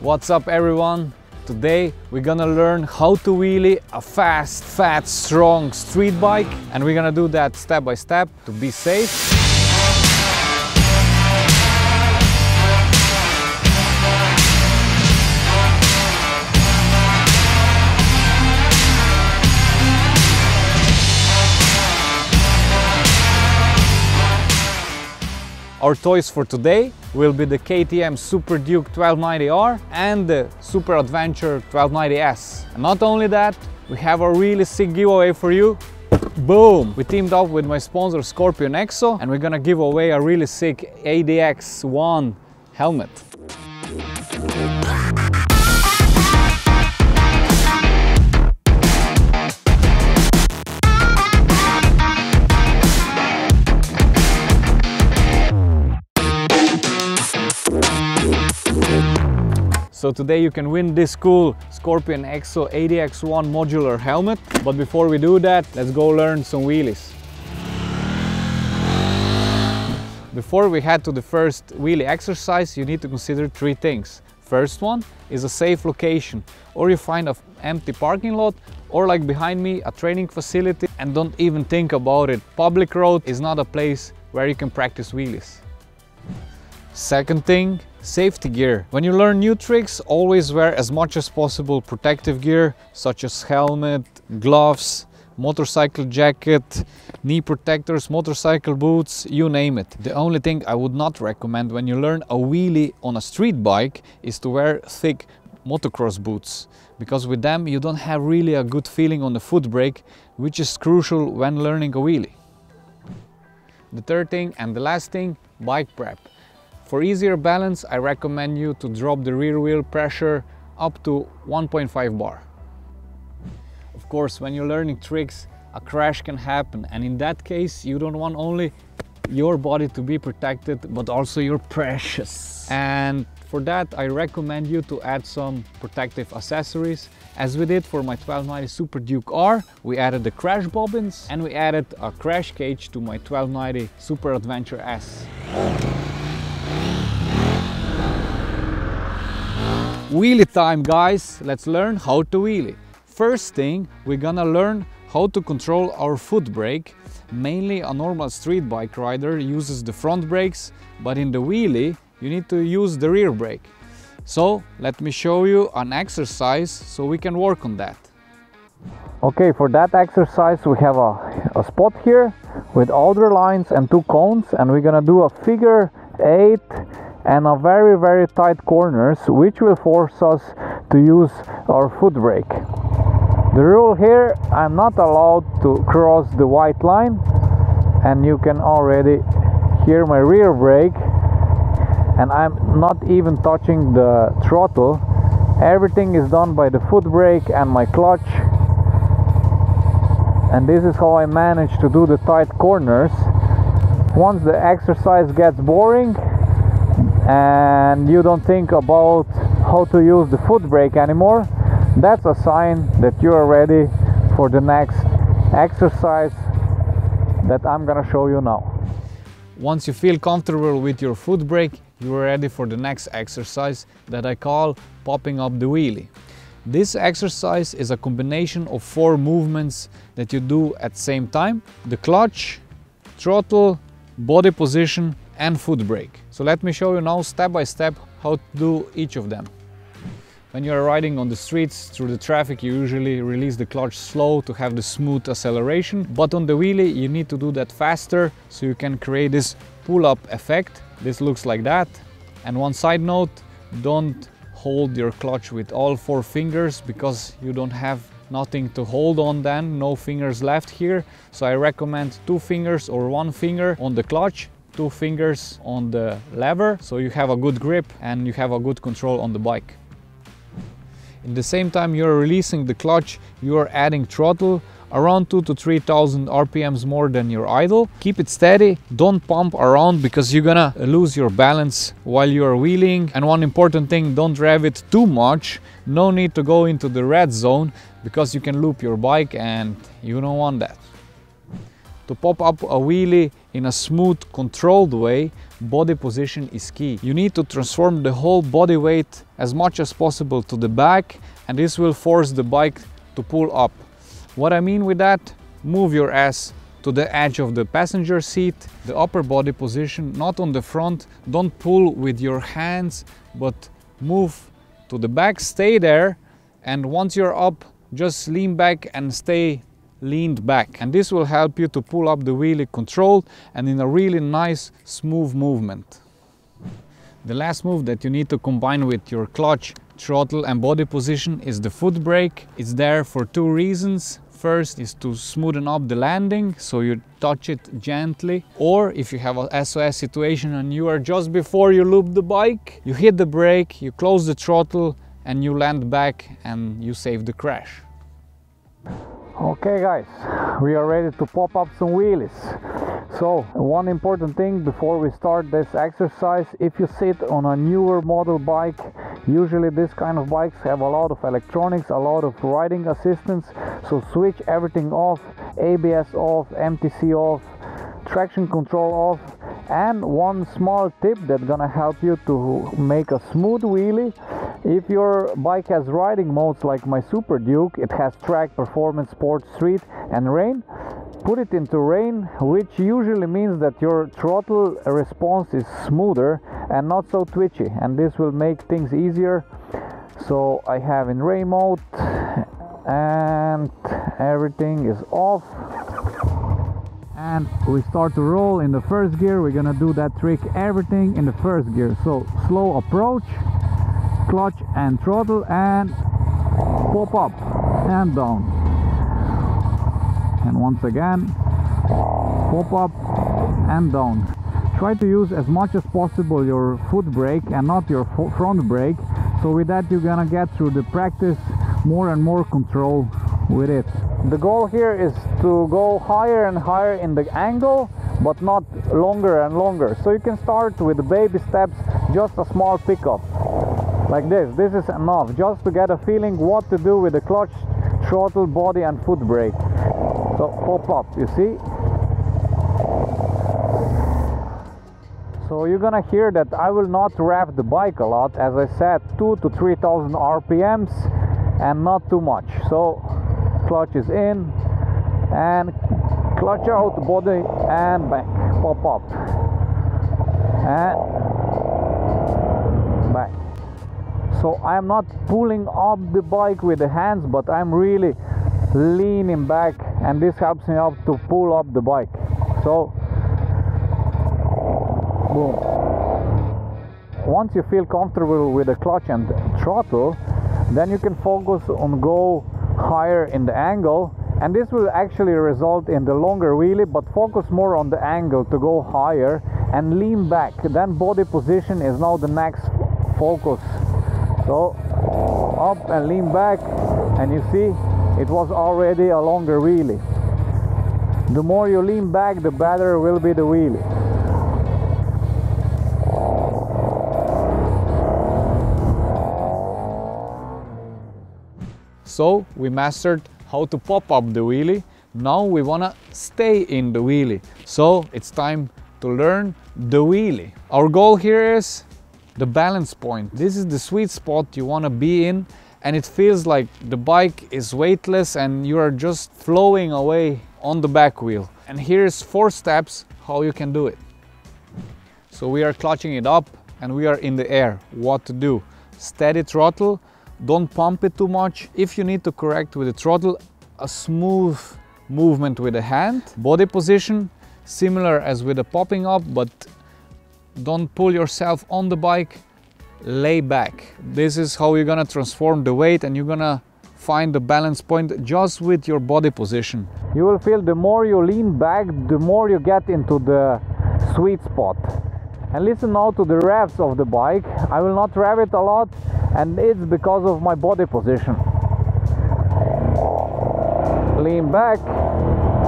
What's up everyone? Today we're gonna learn how to wheelie a fast, fat, strong street bike and we're gonna do that step by step to be safe. Our toys for today will be the KTM Super Duke 1290R and the Super Adventure 1290S. And not only that, we have a really sick giveaway for you. Boom! We teamed up with my sponsor Scorpion Exo and we're gonna give away a really sick ADX1 helmet. So today you can win this cool Scorpion Exo ADX1 modular helmet. But before we do that, let's go learn some wheelies. Before we head to the first wheelie exercise, you need to consider three things. First one is a safe location, or you find an empty parking lot, or like behind me, a training facility, and don't even think about it. Public road is not a place where you can practice wheelies. Second thing, safety gear. When you learn new tricks, always wear as much as possible protective gear, such as helmet, gloves, motorcycle jacket, knee protectors, motorcycle boots, you name it. The only thing I would not recommend when you learn a wheelie on a street bike is to wear thick motocross boots because with them you don't have really a good feeling on the foot brake which is crucial when learning a wheelie. The third thing and the last thing, bike prep. For easier balance, I recommend you to drop the rear wheel pressure up to 1.5 bar. Of course, when you're learning tricks, a crash can happen and in that case, you don't want only your body to be protected, but also your precious. And for that, I recommend you to add some protective accessories. As we did for my 1290 Super Duke R, we added the crash bobbins and we added a crash cage to my 1290 Super Adventure S. Wheelie time guys, let's learn how to wheelie. First thing, we're gonna learn how to control our foot brake. Mainly a normal street bike rider uses the front brakes, but in the wheelie you need to use the rear brake. So let me show you an exercise so we can work on that. Okay, for that exercise we have a, a spot here with outer lines and two cones and we're gonna do a figure eight and a very very tight corners which will force us to use our foot brake. The rule here I'm not allowed to cross the white line and you can already hear my rear brake and I'm not even touching the throttle. Everything is done by the foot brake and my clutch and this is how I manage to do the tight corners. Once the exercise gets boring and you don't think about how to use the foot brake anymore that's a sign that you are ready for the next exercise that I'm gonna show you now. Once you feel comfortable with your foot brake, you are ready for the next exercise that I call popping up the wheelie. This exercise is a combination of four movements that you do at the same time. The clutch, throttle, body position and foot brake. So let me show you now step by step how to do each of them. When you're riding on the streets through the traffic, you usually release the clutch slow to have the smooth acceleration. But on the wheelie, you need to do that faster so you can create this pull-up effect. This looks like that. And one side note, don't hold your clutch with all four fingers because you don't have nothing to hold on then, no fingers left here. So I recommend two fingers or one finger on the clutch two fingers on the lever so you have a good grip and you have a good control on the bike. In the same time you're releasing the clutch, you're adding throttle around 2 to 3000 RPMs more than your idle. Keep it steady, don't pump around because you're gonna lose your balance while you're wheeling. And one important thing, don't rev it too much. No need to go into the red zone because you can loop your bike and you don't want that. To pop up a wheelie in a smooth, controlled way, body position is key. You need to transform the whole body weight as much as possible to the back and this will force the bike to pull up. What I mean with that, move your ass to the edge of the passenger seat, the upper body position, not on the front. Don't pull with your hands, but move to the back, stay there, and once you're up, just lean back and stay leaned back. And this will help you to pull up the wheelie controlled and in a really nice, smooth movement. The last move that you need to combine with your clutch, throttle and body position is the foot brake. It's there for two reasons first is to smoothen up the landing so you touch it gently or if you have a SOS situation and you are just before you loop the bike you hit the brake you close the throttle and you land back and you save the crash Okay guys, we are ready to pop up some wheelies. So one important thing before we start this exercise, if you sit on a newer model bike, usually this kind of bikes have a lot of electronics, a lot of riding assistance, so switch everything off, ABS off, MTC off, traction control off, and one small tip that's gonna help you to make a smooth wheelie if your bike has riding modes like my Super Duke, it has track, performance, sport, street and rain. Put it into rain, which usually means that your throttle response is smoother and not so twitchy and this will make things easier. So I have in rain mode and everything is off and we start to roll in the first gear we're gonna do that trick everything in the first gear so slow approach clutch and throttle and pop up and down. And once again pop up and down. Try to use as much as possible your foot brake and not your front brake. So with that you're gonna get through the practice more and more control with it. The goal here is to go higher and higher in the angle but not longer and longer. So you can start with baby steps just a small pickup like this. This is enough. Just to get a feeling what to do with the clutch throttle body and foot brake. So pop up you see? So you're gonna hear that I will not rev the bike a lot. As I said 2 to 3000 RPMs and not too much. So clutch is in. And clutch out the body and back pop up. And so I'm not pulling up the bike with the hands but I'm really leaning back and this helps me up to pull up the bike. So boom. Once you feel comfortable with the clutch and throttle then you can focus on go higher in the angle and this will actually result in the longer wheelie but focus more on the angle to go higher and lean back. Then body position is now the next focus so up and lean back and you see it was already a longer wheelie. The more you lean back the better will be the wheelie. So we mastered how to pop up the wheelie. Now we wanna stay in the wheelie. So it's time to learn the wheelie. Our goal here is the balance point. This is the sweet spot you want to be in and it feels like the bike is weightless and you are just flowing away on the back wheel. And here's four steps how you can do it. So we are clutching it up and we are in the air. What to do? Steady throttle, don't pump it too much. If you need to correct with the throttle, a smooth movement with the hand. Body position, similar as with the popping up, but don't pull yourself on the bike, lay back. This is how you're gonna transform the weight and you're gonna find the balance point just with your body position. You will feel the more you lean back, the more you get into the sweet spot. And listen now to the revs of the bike. I will not rev it a lot and it's because of my body position. Lean back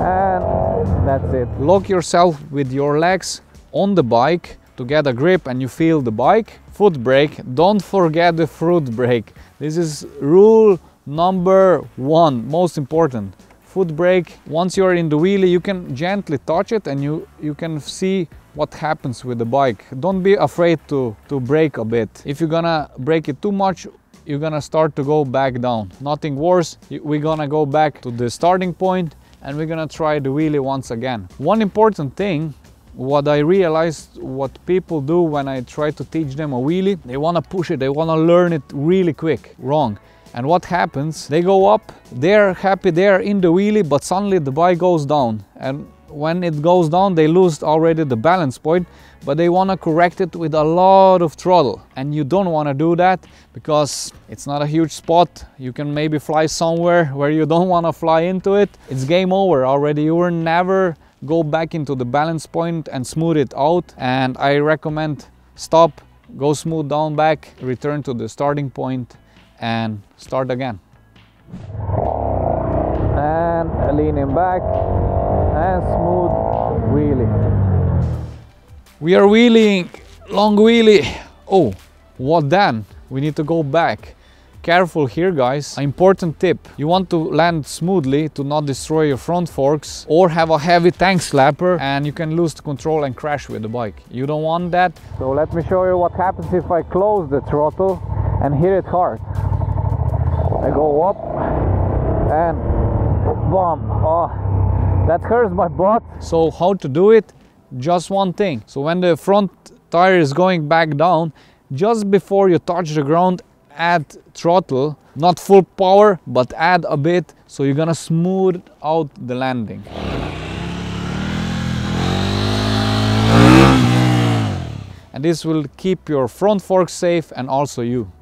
and that's it. Lock yourself with your legs on the bike to get a grip and you feel the bike. Foot brake, don't forget the foot brake. This is rule number one, most important. Foot brake, once you're in the wheelie, you can gently touch it and you, you can see what happens with the bike. Don't be afraid to, to brake a bit. If you're gonna brake it too much, you're gonna start to go back down. Nothing worse, we're gonna go back to the starting point and we're gonna try the wheelie once again. One important thing what I realized what people do when I try to teach them a wheelie, they wanna push it, they wanna learn it really quick. Wrong. And what happens? They go up, they're happy, they're in the wheelie, but suddenly the bike goes down. And when it goes down, they lose already the balance point, but they want to correct it with a lot of throttle. And you don't want to do that because it's not a huge spot. You can maybe fly somewhere where you don't want to fly into it. It's game over already. You were never go back into the balance point and smooth it out. And I recommend stop, go smooth down back, return to the starting point and start again. And leaning back and smooth wheelie. We are wheeling, long wheelie. Oh, what then? We need to go back. Careful here guys, important tip. You want to land smoothly to not destroy your front forks or have a heavy tank slapper and you can lose the control and crash with the bike. You don't want that. So let me show you what happens if I close the throttle and hit it hard. I go up and boom. Oh, that hurts my butt. So how to do it? Just one thing. So when the front tire is going back down, just before you touch the ground, add throttle, not full power, but add a bit. So you're gonna smooth out the landing. And this will keep your front fork safe and also you.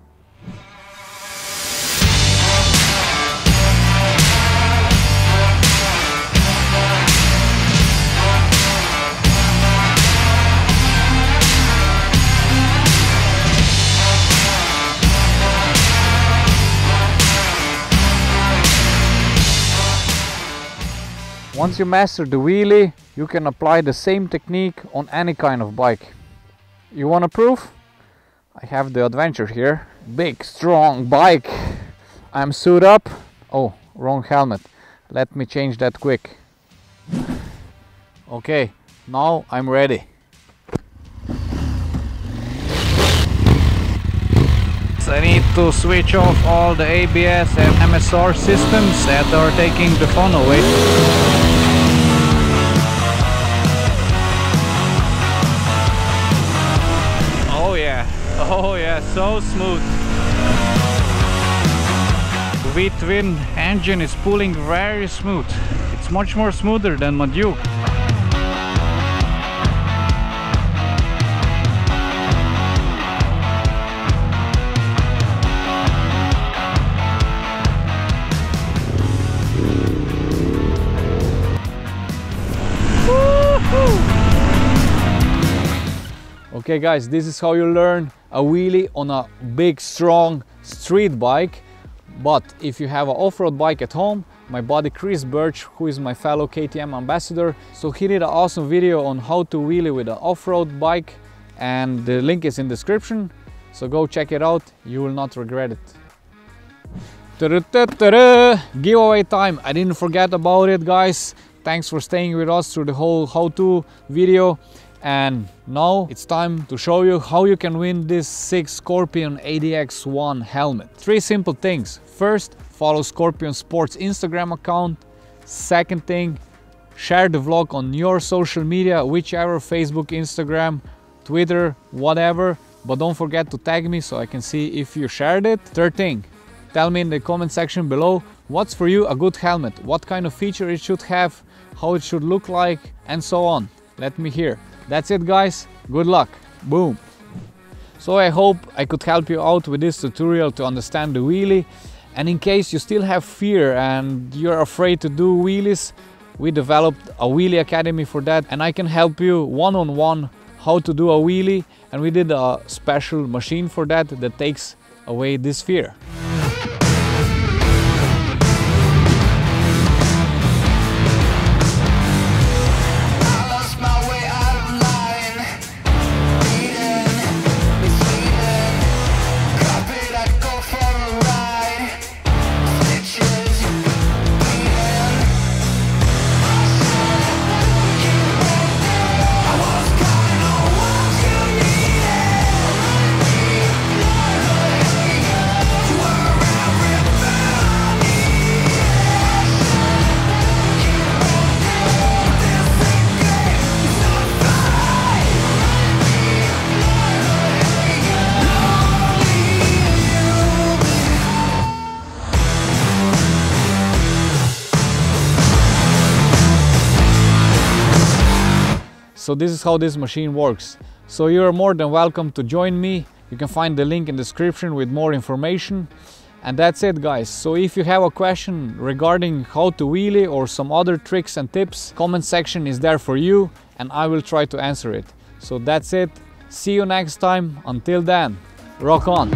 Once you master the wheelie, you can apply the same technique on any kind of bike. You want a proof? I have the Adventure here. Big, strong bike. I'm suited up. Oh, wrong helmet. Let me change that quick. Okay, now I'm ready. I need to switch off all the ABS and MSR systems that are taking the fun away. Oh yeah, so smooth. V-twin engine is pulling very smooth. It's much more smoother than my Duke. Okay guys, this is how you learn a wheelie on a big strong street bike. But if you have an off-road bike at home, my buddy Chris Birch, who is my fellow KTM ambassador, so he did an awesome video on how to wheelie with an off-road bike and the link is in the description. So go check it out, you will not regret it. Giveaway time, I didn't forget about it guys. Thanks for staying with us through the whole how-to video. And now it's time to show you how you can win this sick Scorpion ADX1 helmet. Three simple things. First, follow Scorpion Sports Instagram account. Second thing, share the vlog on your social media, whichever Facebook, Instagram, Twitter, whatever. But don't forget to tag me so I can see if you shared it. Third thing, tell me in the comment section below what's for you a good helmet, what kind of feature it should have, how it should look like, and so on. Let me hear. That's it guys, good luck, boom. So I hope I could help you out with this tutorial to understand the wheelie. And in case you still have fear and you're afraid to do wheelies, we developed a wheelie academy for that. And I can help you one-on-one -on -one how to do a wheelie. And we did a special machine for that that takes away this fear. So this is how this machine works. So you are more than welcome to join me. You can find the link in the description with more information. And that's it guys. So if you have a question regarding how to wheelie or some other tricks and tips, comment section is there for you and I will try to answer it. So that's it. See you next time. Until then, rock on.